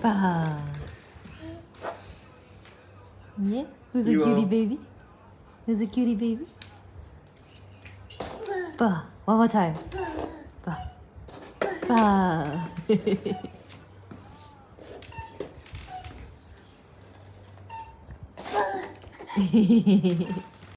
Peppa. Yeah? Who's a You cutie are. baby? Who's a cutie baby? Ba. One more time. Pa. Hehehehe.